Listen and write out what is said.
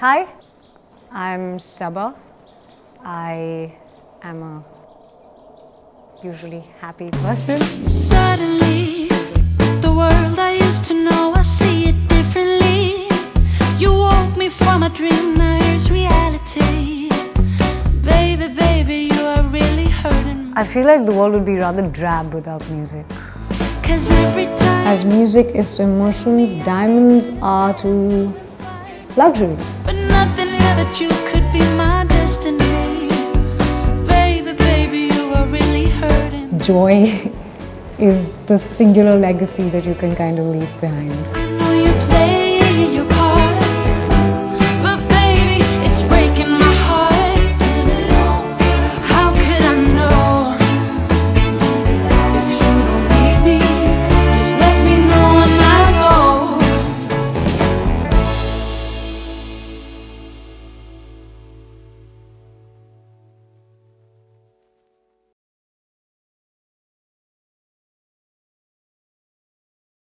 Hi, I'm Saba. I am a usually happy person. Suddenly, the world I used to know, I see it differently. You woke me from a dream, now here's reality. Baby, baby, you are really hurting me. I feel like the world would be rather drab without music. Cause every time As music is to emotions, diamonds are to luxury. But nothing ever you could be my destiny. Baby, baby, you are really hurting. Joy is the singular legacy that you can kind of leave behind.